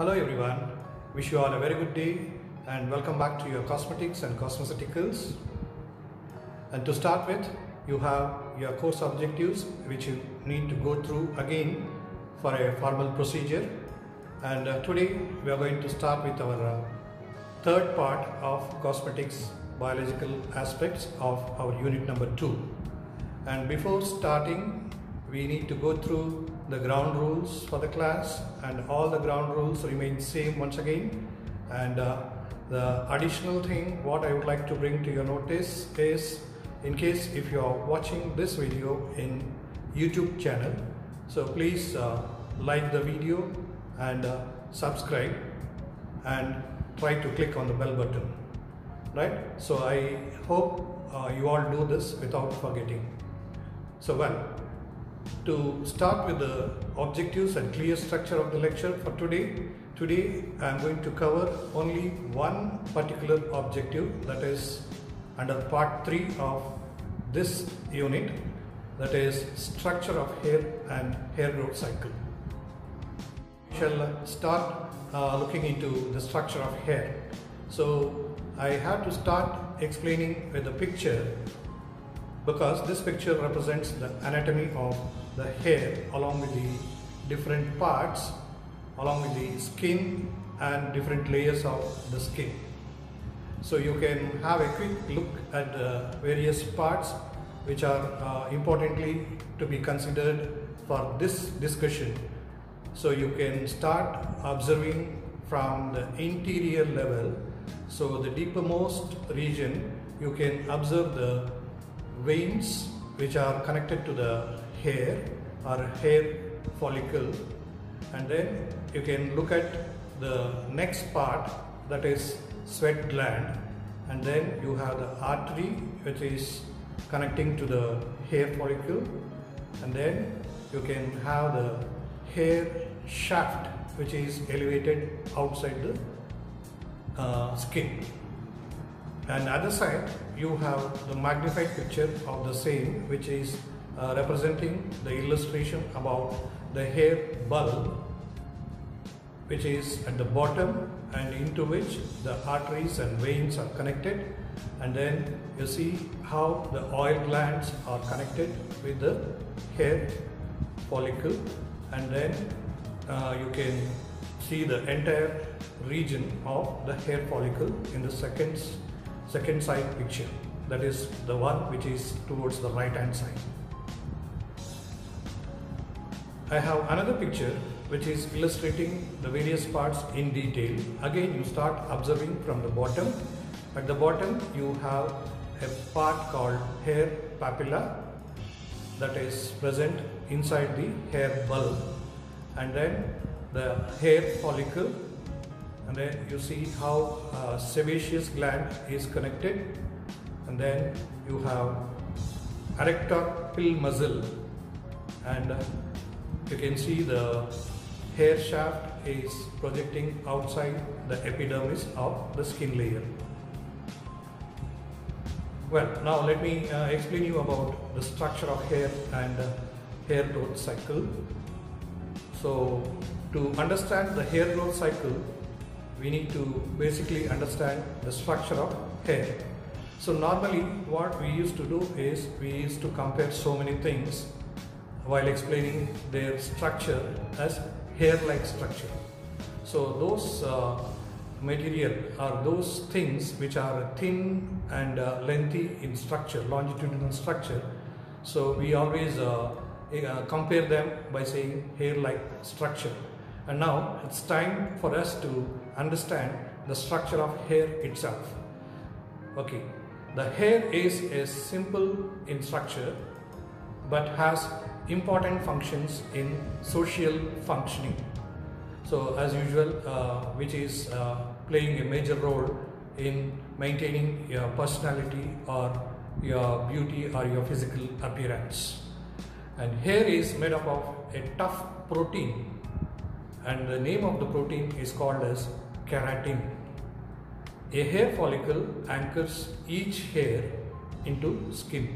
Hello everyone, wish you all a very good day and welcome back to your cosmetics and cosmeceuticals. And to start with, you have your course objectives which you need to go through again for a formal procedure. And uh, today we are going to start with our uh, third part of cosmetics biological aspects of our unit number two. And before starting, we need to go through the ground rules for the class and all the ground rules remain same once again. And uh, the additional thing what I would like to bring to your notice is in case if you are watching this video in YouTube channel, so please uh, like the video and uh, subscribe and try to click on the bell button. Right? So i hope uh, you all do this without forgetting. So well to start with the objectives and clear structure of the lecture for today. Today i am going to cover only one particular objective that is under part 3 of this unit that is structure of hair and hair growth cycle. We shall start uh, looking into the structure of hair. So I have to start explaining with a picture because this picture represents the anatomy of the hair along with the different parts along with the skin and different layers of the skin. So you can have a quick look at the various parts which are uh, importantly to be considered for this discussion. So you can start observing from the interior level so the deepermost region you can observe the veins which are connected to the hair or hair follicle. And then you can look at the next part that is sweat gland. And then you have the artery which is connecting to the hair follicle. And then you can have the hair shaft which is elevated outside the uh, skin and other side you have the magnified picture of the same which is uh, representing the illustration about the hair bulb which is at the bottom and into which the arteries and veins are connected. And then you see how the oil glands are connected with the hair follicle. And then uh, you can see the entire region of the hair follicle in the second, second side picture that is the one which is towards the right hand side. I have another picture which is illustrating the various parts in detail. Again you start observing from the bottom. At the bottom you have a part called hair papilla that is present inside the hair bulb and then the hair follicle and then you see how uh, sebaceous gland is connected and then you have arrector pili muscle and you can see the hair shaft is projecting outside the epidermis of the skin layer. Well, now let me uh, explain you about the structure of hair and uh, hair growth cycle. So, to understand the hair growth cycle, we need to basically understand the structure of hair. So normally what we used to do is we used to compare so many things while explaining their structure as hair-like structure. So those uh, material are those things which are thin and uh, lengthy in structure, longitudinal structure. So we always uh, uh compare them by saying hair-like structure. And now it's time for us to understand the structure of hair itself. Okay, the hair is a simple in structure but has important functions in social functioning. So as usual, uh, which is uh, playing a major role in maintaining your personality or your beauty or your physical appearance. And hair is made up of a tough protein and the name of the protein is called as keratin. A hair follicle anchors each hair into skin.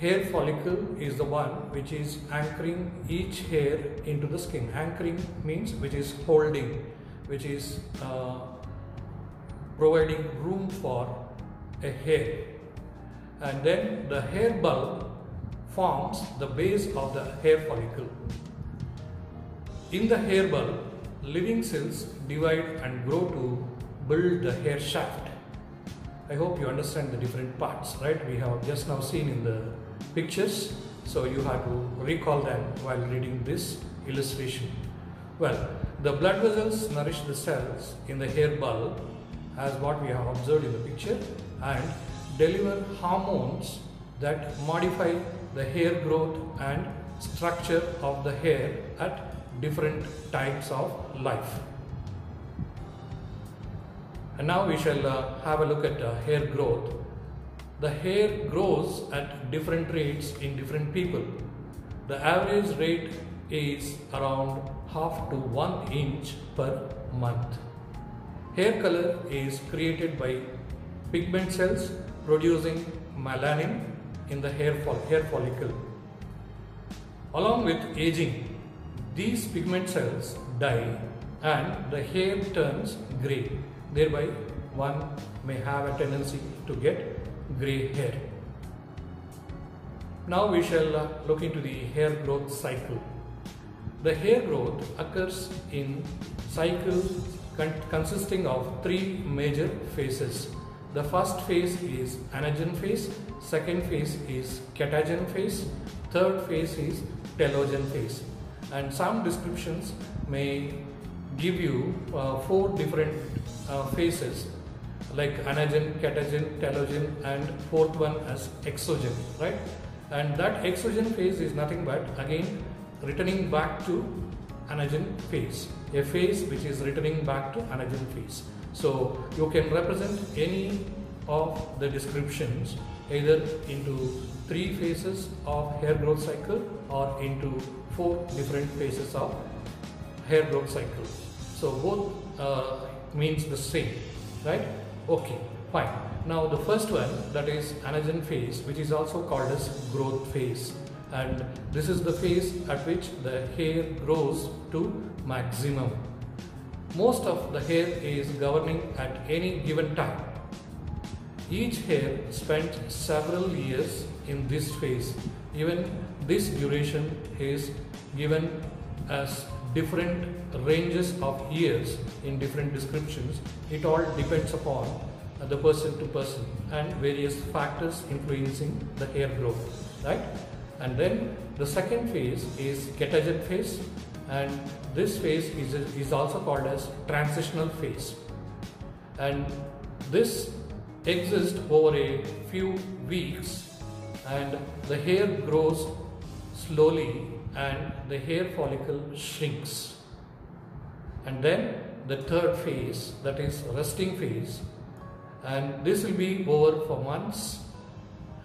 hair follicle is the one which is anchoring each hair into the skin. Anchoring means which is holding, which is uh, providing room for a hair. And then the hair bulb forms the base of the hair follicle. In the hair bulb, living cells divide and grow to build the hair shaft. I hope you understand the different parts, right? We have just now seen in the pictures, so you have to recall them while reading this illustration. Well, the blood vessels nourish the cells in the hair bulb as what we have observed in the picture and deliver hormones that modify the hair growth and structure of the hair at different types of life. And now we shall uh, have a look at uh, hair growth. The hair grows at different rates in different people. The average rate is around half to one inch per month. Hair color is created by pigment cells producing melanin in the hair, fol hair follicle. Along with aging, these pigment cells die and the hair turns grey. Thereby, one may have a tendency to get grey hair. Now we shall uh, look into the hair growth cycle. The hair growth occurs in cycles con consisting of three major phases. The first phase is anagen phase, second phase is catagen phase, third phase is telogen phase. And some descriptions may give you uh, four different uh, phases like anagen, catagen, telogen and fourth one as exogen, right? And that exogen phase is nothing but again returning back to anagen phase, a phase which is returning back to anagen phase. So you can represent any of the descriptions either into three phases of hair growth cycle or into four different phases of hair growth cycle. So both uh, means the same, right? Okay, fine. Now the first one that is anagen phase which is also called as growth phase and this is the phase at which the hair grows to maximum. Most of the hair is governing at any given time. Each hair spent several years in this phase. Even this duration is given as different ranges of years in different descriptions. It all depends upon the person to person and various factors influencing the hair growth, right? And then the second phase is catagen phase and this phase is, is also called as transitional phase. And this exists over a few weeks and the hair grows slowly and the hair follicle shrinks. And then the third phase that is resting phase and this will be over for months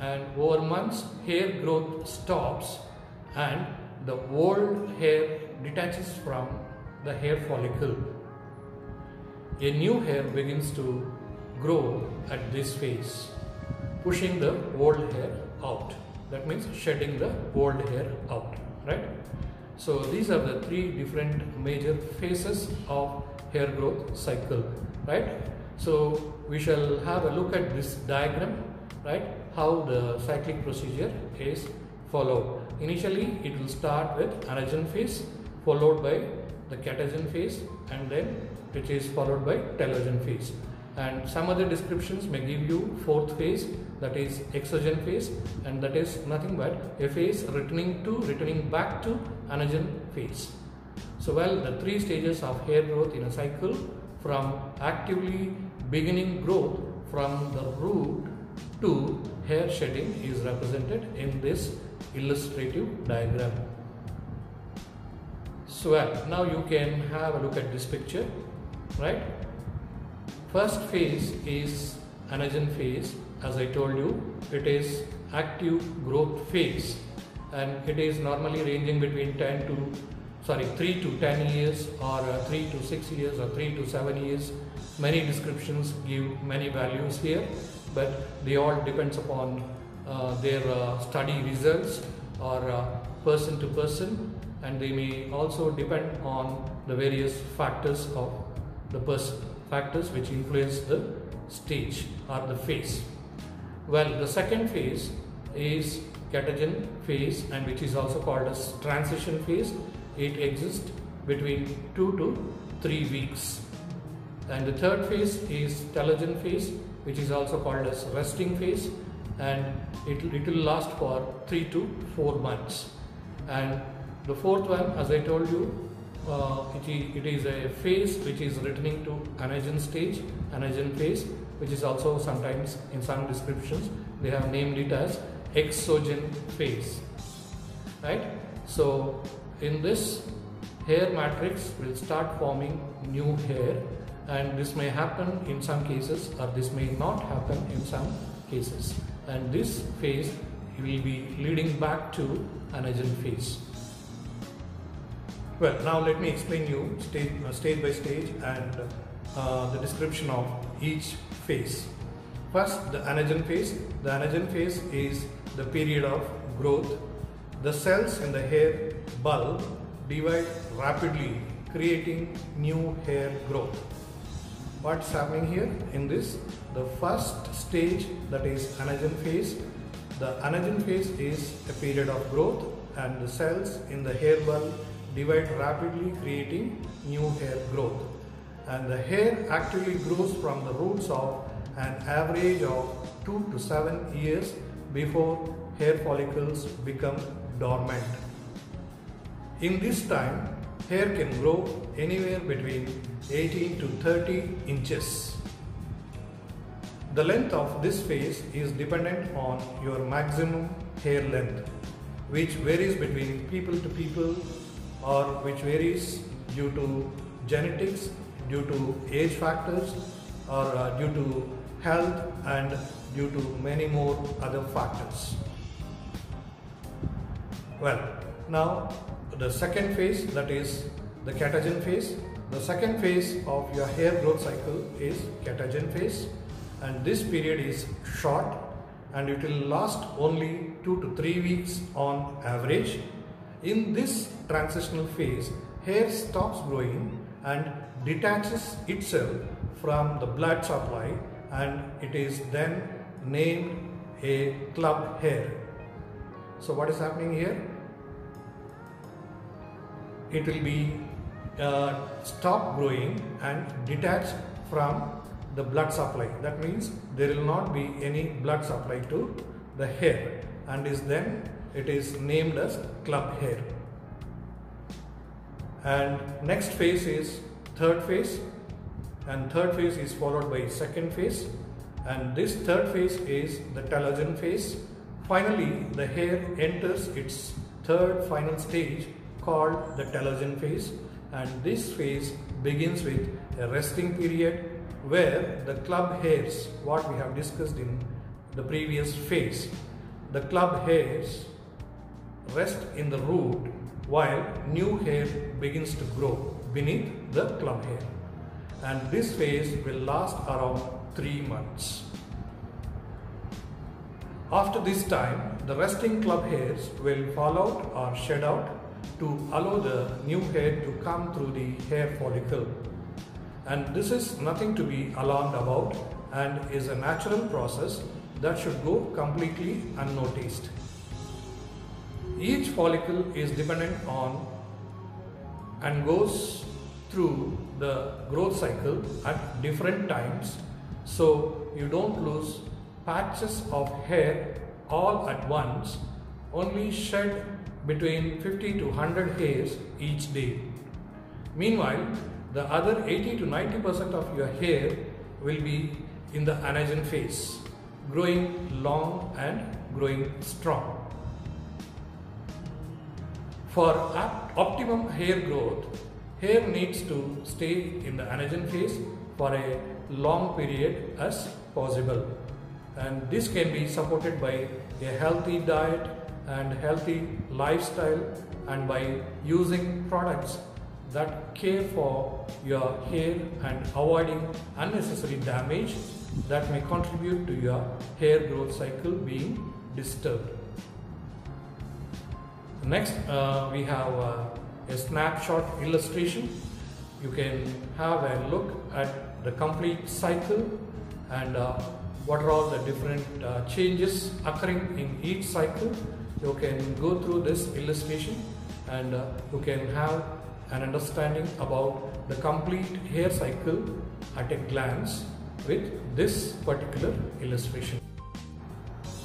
and over months hair growth stops and the old hair detaches from the hair follicle. A new hair begins to grow at this phase, pushing the old hair out. That means shedding the old hair out, right? So these are the three different major phases of hair growth cycle, right? So we shall have a look at this diagram, right? How the cyclic procedure is followed. Initially, it will start with anagen phase, followed by the catagen phase, and then which is followed by telogen phase. And some other descriptions may give you fourth phase, that is exogen phase, and that is nothing but a phase returning to returning back to anagen phase. So, well, the three stages of hair growth in a cycle from actively beginning growth from the root to hair shedding is represented in this illustrative diagram. So well, now you can have a look at this picture, right? First phase is anagen phase. As I told you, it is active growth phase. And it is normally ranging between 10 to sorry 3 to 10 years or uh, 3 to 6 years or 3 to 7 years. Many descriptions give many values here but they all depends upon uh, their uh, study results or uh, person to person. And they may also depend on the various factors of the person factors which influence the stage or the phase. Well the second phase is catagen phase and which is also called as transition phase. It exists between 2 to 3 weeks. And the third phase is telogen phase which is also called as resting phase. And it, it will last for 3 to 4 months. And the fourth one as I told you uh, it, is, it is a phase which is returning to anagen stage anagen phase which is also sometimes in some descriptions they have named it as exogen phase right? So in this hair matrix will start forming new hair and this may happen in some cases or this may not happen in some cases. And this phase will be leading back to anagen phase well now let me explain you stage, uh, stage by stage and uh, the description of each phase. First the anagen phase. The anagen phase is the period of growth. The cells in the hair bulb divide rapidly creating new hair growth. What's happening here in this? The first stage that is anagen phase. The anagen phase is a period of growth and the cells in the hair bulb divide rapidly creating new hair growth and the hair actually grows from the roots of an average of 2 to 7 years before hair follicles become dormant. In this time, hair can grow anywhere between 18 to 30 inches. The length of this phase is dependent on your maximum hair length which varies between people to people or which varies due to genetics, due to age factors or uh, due to health and due to many more other factors. Well, now the second phase that is the catagen phase the second phase of your hair growth cycle is catagen phase and this period is short and it will last only 2 to 3 weeks on average. In this transitional phase, hair stops growing and detaches itself from the blood supply and it is then named a club hair. So what is happening here? It will be uh, stop growing and detach from the blood supply. That means there will not be any blood supply to the hair and is then it is named as club hair. And next phase is third phase. And third phase is followed by second phase. And this third phase is the telogen phase. Finally, the hair enters its third final stage called the telogen phase. And this phase begins with a resting period where the club hairs what we have discussed in the previous phase the club hairs rest in the root while new hair begins to grow beneath the club hair and this phase will last around 3 months after this time the resting club hairs will fall out or shed out to allow the new hair to come through the hair follicle. And this is nothing to be alarmed about and is a natural process that should go completely unnoticed. Each follicle is dependent on and goes through the growth cycle at different times so you don't lose patches of hair all at once only shed between 50 to 100 hairs each day. Meanwhile, the other 80 to 90% of your hair will be in the anagen phase, growing long and growing strong. For optimum hair growth, hair needs to stay in the anagen phase for a long period as possible. And this can be supported by a healthy diet, and healthy lifestyle and by using products that care for your hair and avoiding unnecessary damage that may contribute to your hair growth cycle being disturbed. Next, uh, we have uh, a snapshot illustration. You can have a look at the complete cycle and uh, what are all the different uh, changes occurring in each cycle. You can go through this illustration and uh, you can have an understanding about the complete hair cycle at a glance with this particular illustration.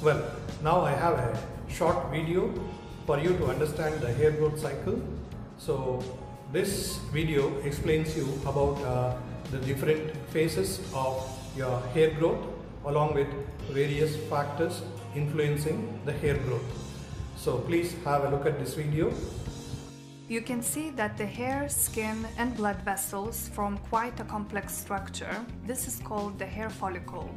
Well, now I have a short video for you to understand the hair growth cycle. So this video explains you about uh, the different phases of your hair growth along with various factors influencing the hair growth. So please have a look at this video. You can see that the hair, skin and blood vessels form quite a complex structure. This is called the hair follicle.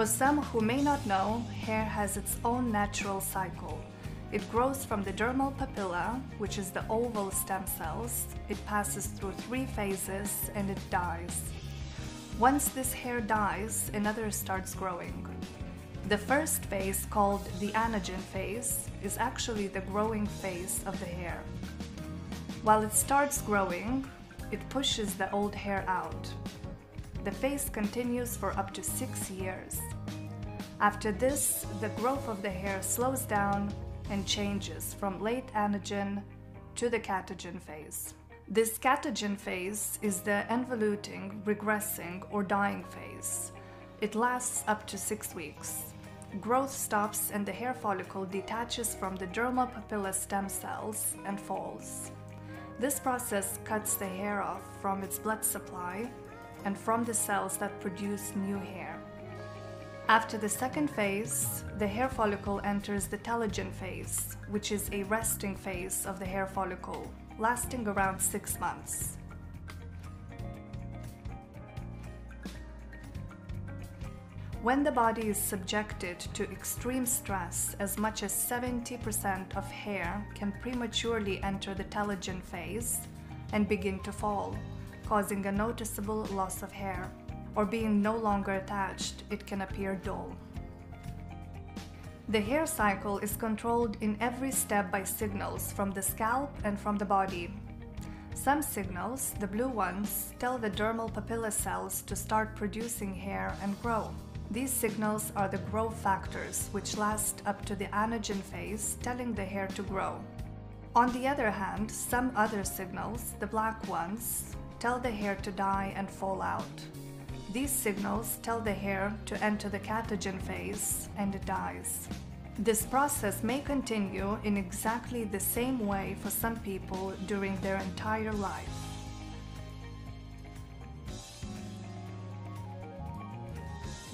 For some who may not know, hair has its own natural cycle. It grows from the dermal papilla, which is the oval stem cells. It passes through three phases and it dies. Once this hair dies, another starts growing. The first phase, called the anagen phase, is actually the growing phase of the hair. While it starts growing, it pushes the old hair out. The phase continues for up to six years. After this, the growth of the hair slows down and changes from late anagen to the catagen phase. This catagen phase is the involuting, regressing, or dying phase. It lasts up to six weeks. Growth stops and the hair follicle detaches from the dermal papilla stem cells and falls. This process cuts the hair off from its blood supply and from the cells that produce new hair. After the second phase, the hair follicle enters the telogen phase, which is a resting phase of the hair follicle, lasting around six months. When the body is subjected to extreme stress, as much as 70% of hair can prematurely enter the telogen phase and begin to fall, causing a noticeable loss of hair. Or being no longer attached, it can appear dull. The hair cycle is controlled in every step by signals from the scalp and from the body. Some signals, the blue ones, tell the dermal papilla cells to start producing hair and grow. These signals are the growth factors, which last up to the anagen phase, telling the hair to grow. On the other hand, some other signals, the black ones, tell the hair to die and fall out. These signals tell the hair to enter the catagen phase and it dies. This process may continue in exactly the same way for some people during their entire life.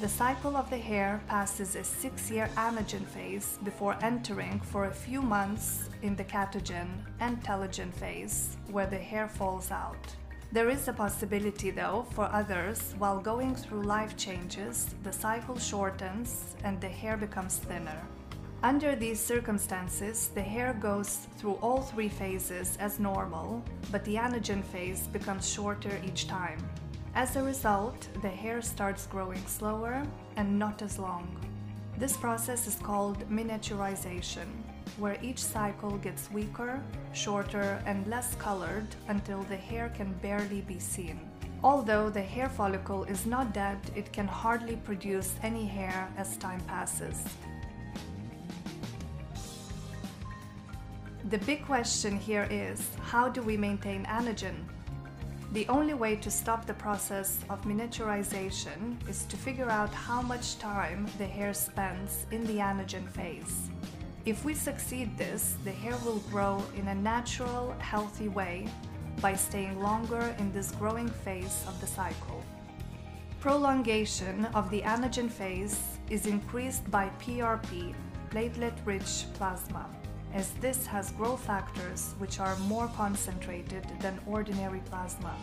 The cycle of the hair passes a six-year anagen phase before entering for a few months in the catagen and telogen phase, where the hair falls out. There is a possibility, though, for others, while going through life changes, the cycle shortens and the hair becomes thinner. Under these circumstances, the hair goes through all three phases as normal, but the anagen phase becomes shorter each time. As a result, the hair starts growing slower and not as long. This process is called miniaturization, where each cycle gets weaker, shorter, and less colored until the hair can barely be seen. Although the hair follicle is not dead, it can hardly produce any hair as time passes. The big question here is how do we maintain anagen? The only way to stop the process of miniaturization is to figure out how much time the hair spends in the anagen phase. If we succeed this, the hair will grow in a natural, healthy way by staying longer in this growing phase of the cycle. Prolongation of the anagen phase is increased by PRP, platelet-rich plasma as this has growth factors which are more concentrated than ordinary plasma.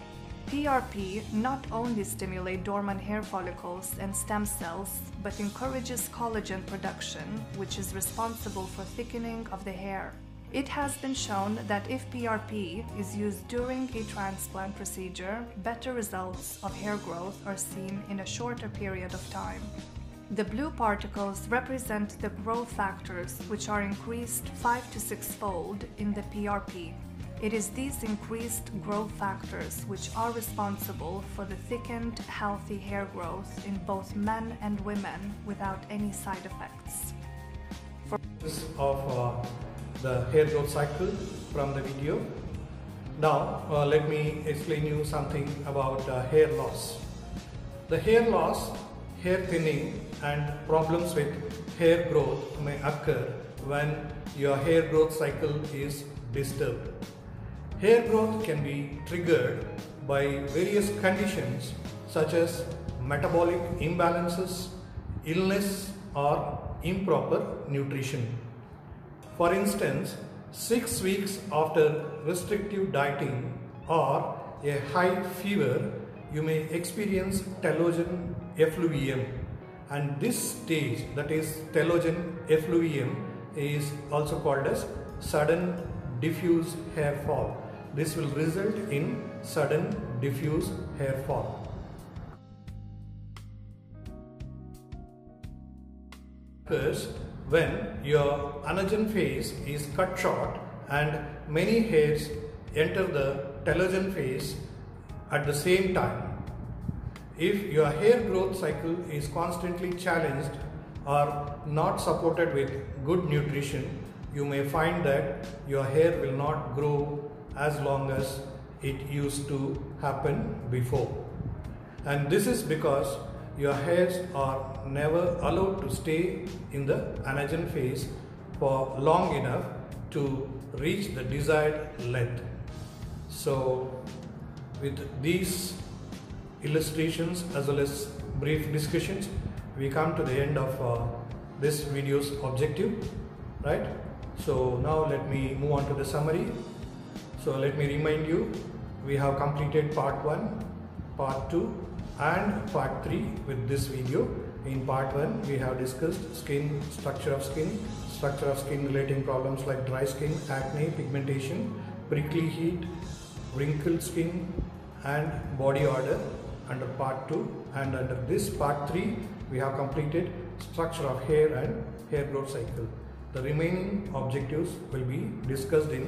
PRP not only stimulates dormant hair follicles and stem cells, but encourages collagen production, which is responsible for thickening of the hair. It has been shown that if PRP is used during a transplant procedure, better results of hair growth are seen in a shorter period of time. The blue particles represent the growth factors which are increased 5 to 6 fold in the PRP. It is these increased growth factors which are responsible for the thickened, healthy hair growth in both men and women without any side effects. of uh, the hair growth cycle from the video. Now uh, let me explain you something about uh, hair loss. The hair loss, hair thinning and problems with hair growth may occur when your hair growth cycle is disturbed. Hair growth can be triggered by various conditions such as metabolic imbalances, illness or improper nutrition. For instance, 6 weeks after restrictive dieting or a high fever, you may experience telogen effluvium and this stage that is telogen effluvium is also called as sudden diffuse hair fall. This will result in sudden diffuse hair fall. Occurs when your anagen phase is cut short and many hairs enter the telogen phase at the same time. If your hair growth cycle is constantly challenged or not supported with good nutrition, you may find that your hair will not grow as long as it used to happen before. And this is because your hairs are never allowed to stay in the anagen phase for long enough to reach the desired length. So with these illustrations as well as brief discussions we come to the end of uh, this video's objective right so now let me move on to the summary so let me remind you we have completed part 1 part 2 and part 3 with this video. In part 1 we have discussed skin, structure of skin, structure of skin relating problems like dry skin, acne, pigmentation, prickly heat, wrinkled skin and body odor under part 2 and under this part 3 we have completed structure of hair and hair growth cycle. The remaining objectives will be discussed in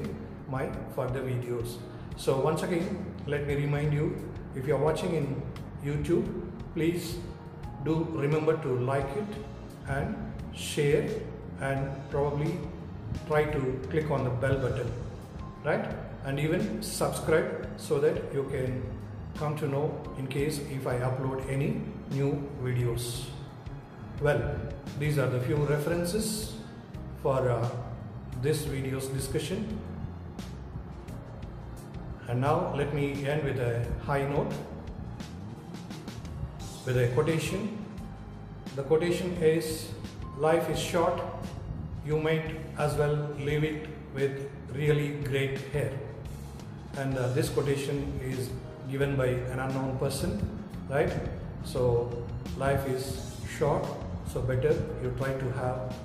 my further videos. So once again let me remind you if you are watching in YouTube, please do remember to like it and share and probably try to click on the bell button, right? And even subscribe so that you can come to know in case if I upload any new videos. Well, these are the few references for uh, this video's discussion. And now let me end with a high note with a quotation. The quotation is Life is short, you might as well live it with really great hair. And uh, this quotation is given by an unknown person, right? So, life is short, so better you try to have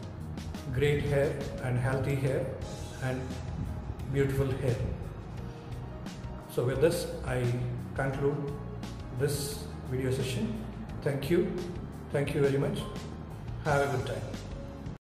great hair and healthy hair and beautiful hair. So, with this, I conclude this video session. Thank you. Thank you very much. Have a good time.